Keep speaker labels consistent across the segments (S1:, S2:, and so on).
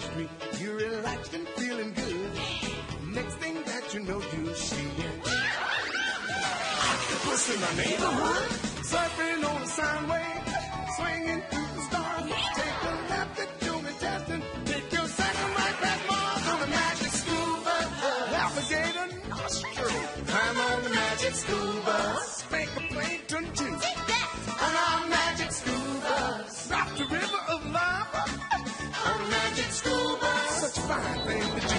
S1: Street. You're relaxed and feeling good. Next thing that you know, you see an octopus in the neighborhood. Surfing on a sine wave, swinging through the stars. Take a left at Jimmy Testing. Take your second right past Mars on the magic school bus. Alligator nostril. Climb on the magic school bus. Spank a plankton too. On our magic school bus. Drop the river magic school bus. Such fine thing to do.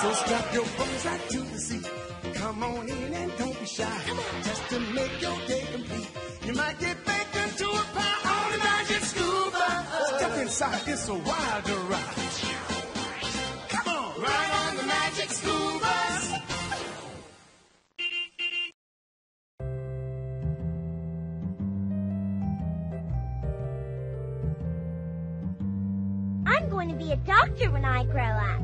S1: So strap your bums right to the seat. Come on in and don't be shy. Just to make your day complete. You might get baked into a pie on the magic school bus. Step inside, it's a wild ride.
S2: Doctor when I grow up.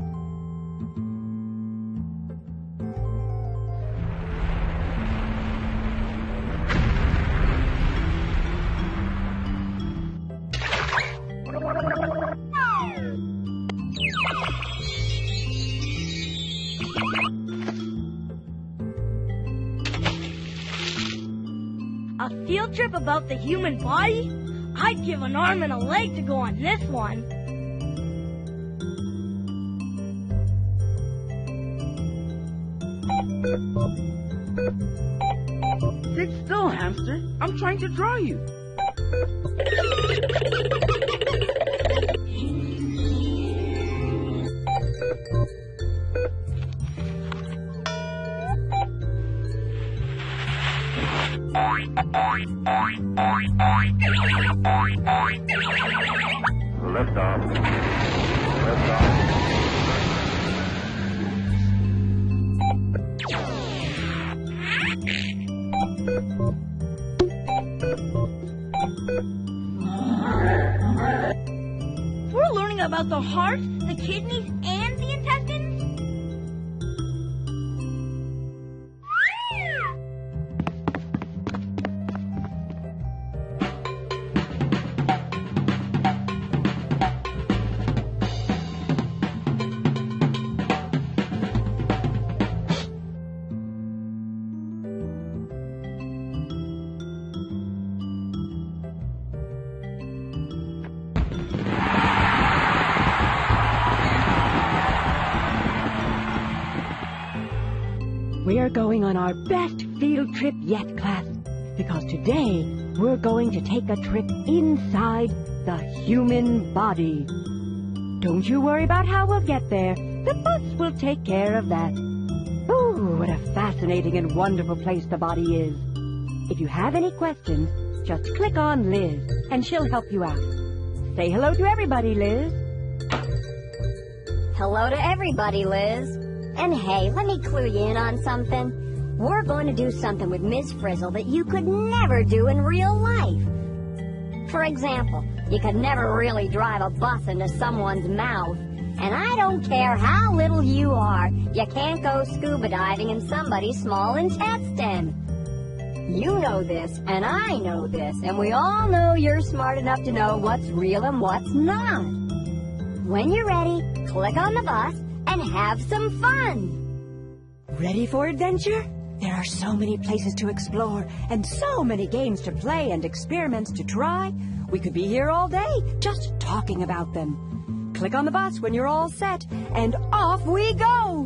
S3: A field trip about the human body? I'd give an arm and a leg to go on this one.
S4: Draw you.
S5: Lift off. Lift off.
S3: About the heart, the kidneys,
S6: going on our best field trip yet, class, because today we're going to take a trip inside the human body. Don't you worry about how we'll get there. The bus will take care of that. Ooh, what a fascinating and wonderful place the body is. If you have any questions, just click on Liz, and she'll help you out. Say hello to everybody, Liz.
S7: Hello to everybody, Liz. And hey, let me clue you in on something. We're going to do something with Miss Frizzle that you could never do in real life. For example, you could never really drive a bus into someone's mouth. And I don't care how little you are, you can't go scuba diving in somebody's small intestine. You know this, and I know this, and we all know you're smart enough to know what's real and what's not. When you're ready, click on the bus and have some fun.
S6: Ready for adventure? There are so many places to explore and so many games to play and experiments to try. We could be here all day just talking about them. Click on the bus when you're all set and off we go!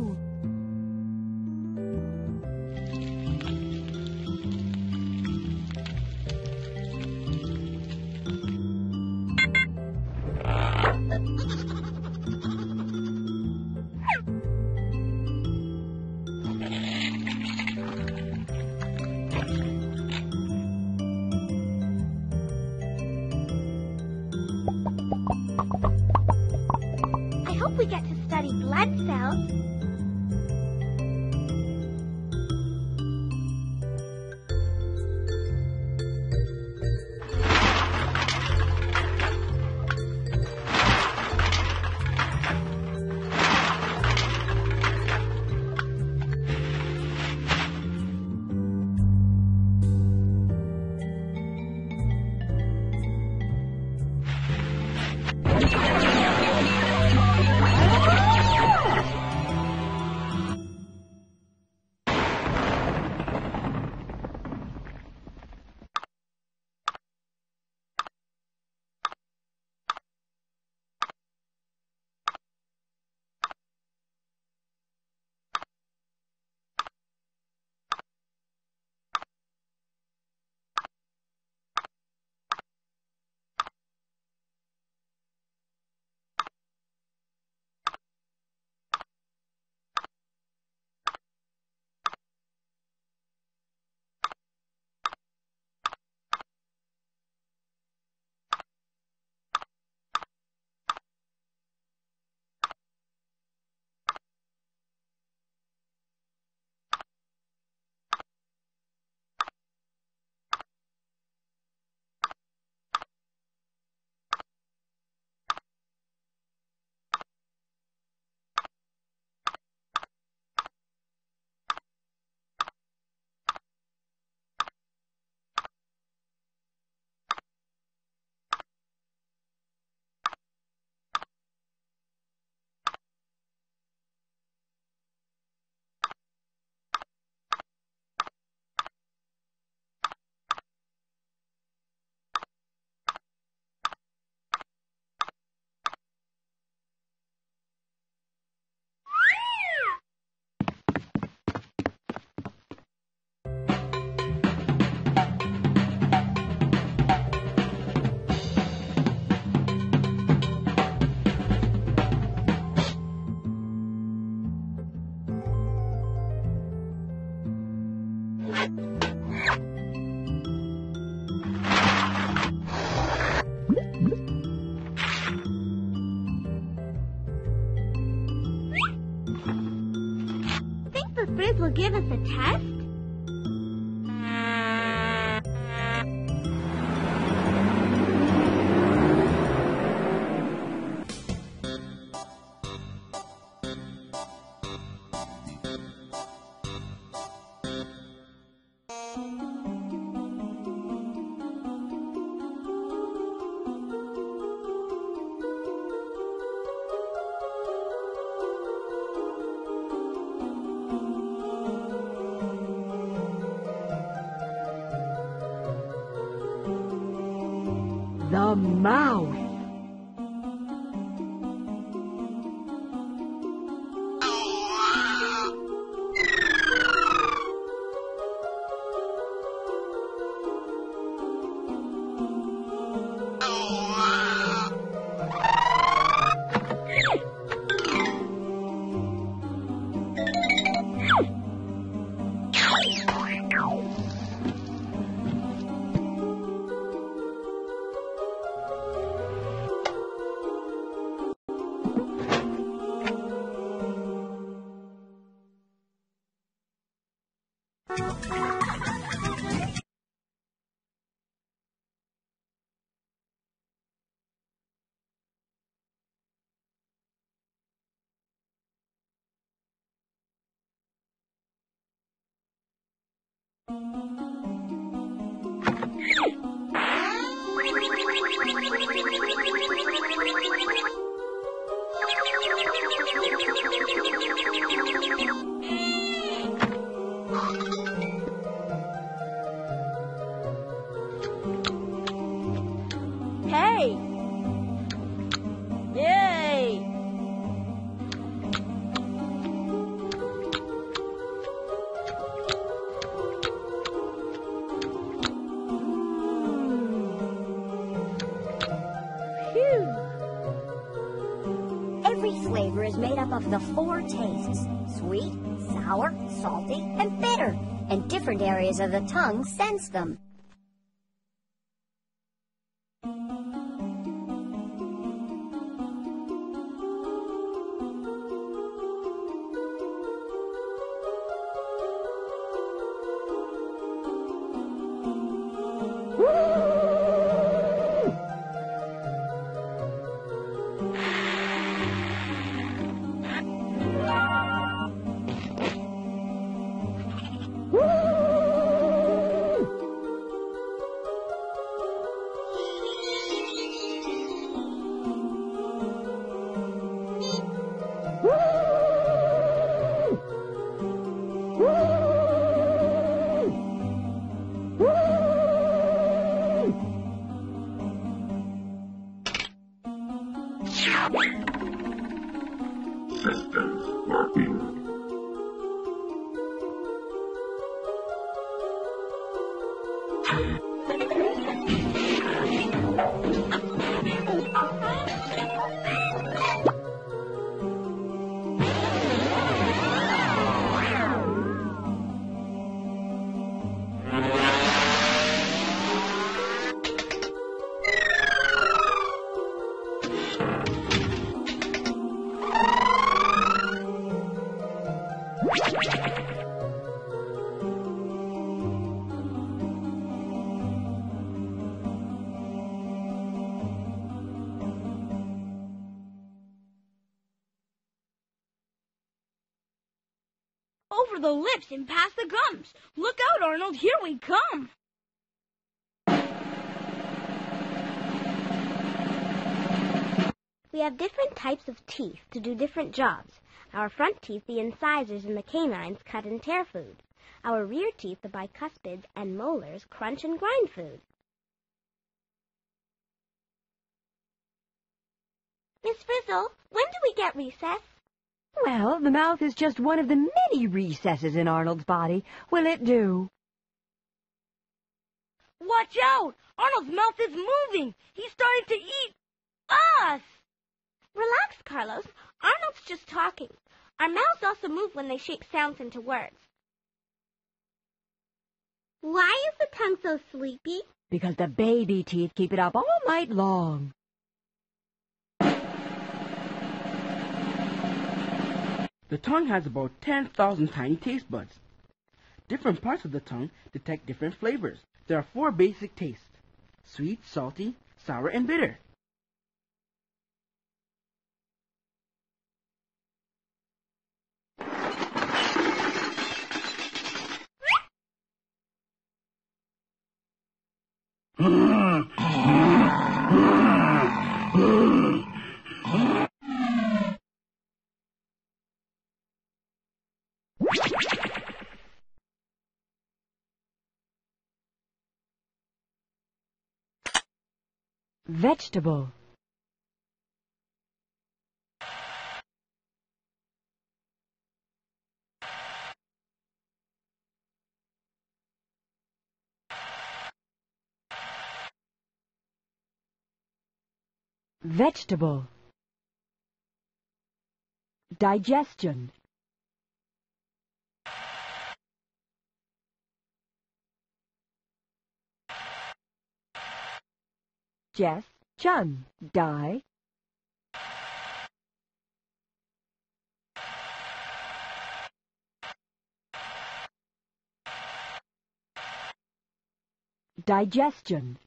S2: Give us a test?
S6: The mouth.
S3: Hey!
S7: The four tastes sweet, sour, salty, and bitter, and different areas of the tongue sense them.
S5: Systems
S3: the lips and past the gums. Look out, Arnold. Here we come.
S2: We have different types of teeth to do different jobs. Our front teeth, the incisors and the canines, cut and tear food. Our rear teeth, the bicuspids and molars, crunch and grind food. Miss Frizzle, when do we get recess?
S6: Well, the mouth is just one of the many recesses in Arnold's body. Will it do?
S3: Watch out! Arnold's mouth is moving. He's starting to eat us.
S2: Relax, Carlos. Arnold's just talking. Our mouths also move when they shape sounds into words. Why is the tongue so sleepy?
S6: Because the baby teeth keep it up all night long.
S4: The tongue has about 10,000 tiny taste buds. Different parts of the tongue detect different flavors. There are four basic tastes sweet, salty, sour, and bitter.
S6: Vegetable. Vegetable. Digestion. Jess Chun. Die. Digestion.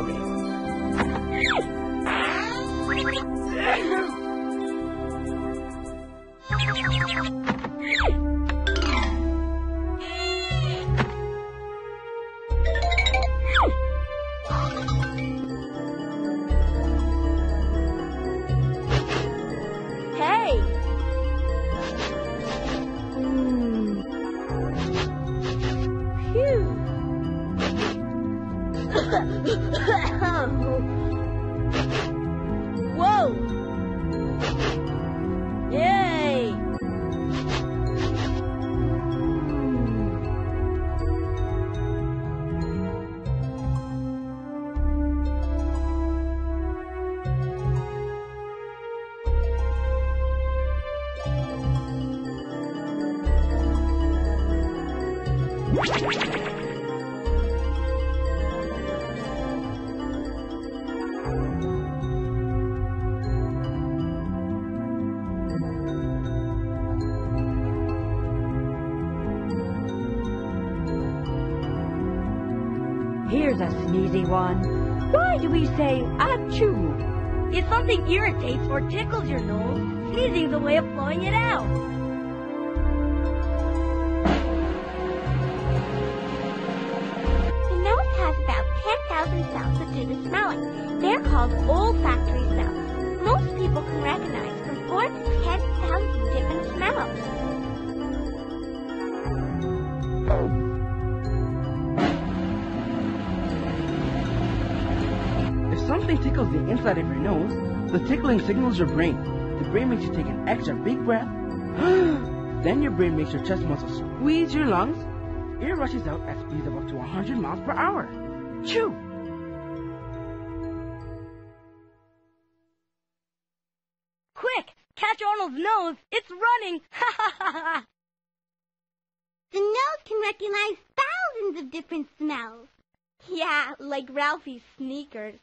S2: Hey!
S6: Here's a sneezy one. Why do we say achoo?
S3: If something irritates or tickles your nose, sneezing's a way of blowing it out.
S2: The nose has about 10,000 cells that do the smelling. They're called olfactory cells. Most people can recognize from 4 to 10,000 different smells.
S4: Something tickles the inside of your nose, the tickling signals your brain. The brain makes you take an extra big breath. then your brain makes your chest muscles squeeze your lungs. Air rushes out at speeds of up to 100 miles per hour. Chew!
S3: Quick! Catch Arnold's nose! It's running! Ha ha ha ha!
S2: The nose can recognize thousands of different smells. Yeah, like Ralphie's sneakers.